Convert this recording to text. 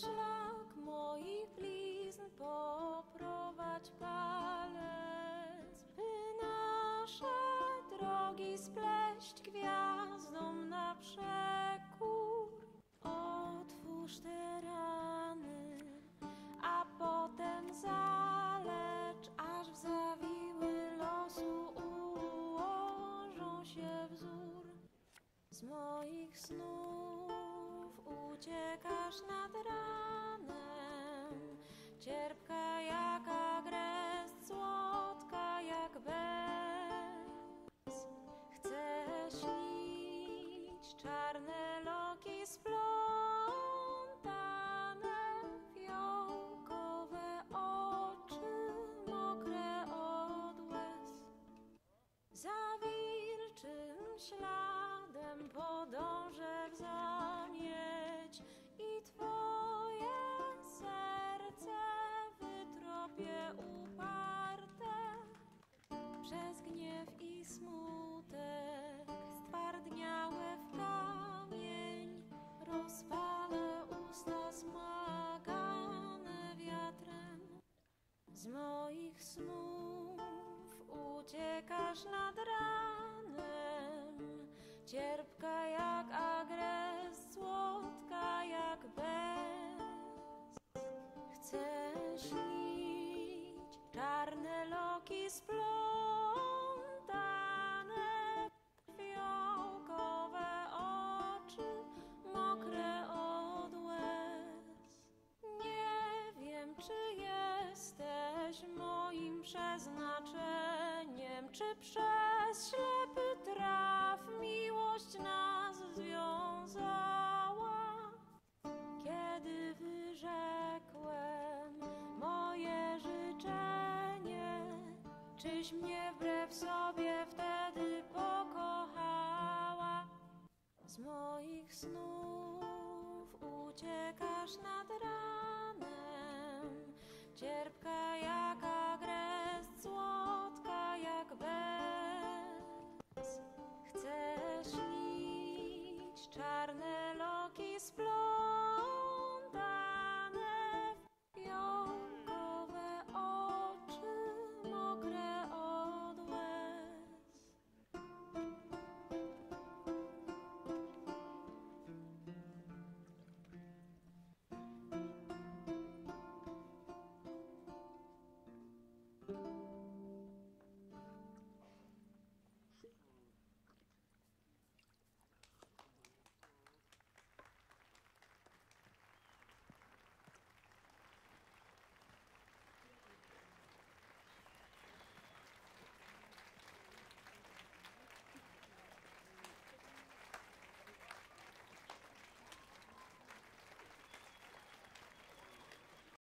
szlak moich blizn poprowadź palec, by nasze drogi spleść gwiazdom na przekór. Otwórz te rany, a potem zalecz, aż w zawiły losu ułożą się wzór. Z moich snów uciekasz nad ranem, śladem podążę w zamieć i Twoje serce wytropię uparte. Przez gniew i smutek stwardniałe w kamień rozpalę usta smagane wiatrem. Z moich snów uciekasz nad loki splątane, fiołkowe oczy mokre od łez. Nie wiem, czy jesteś moim przeznaczeniem, czy przez ślepy traf miłość nas związała. Czyś mnie wbrew sobie wtedy pokochała? Z moich snów uciekasz nad ranem, cierpka jak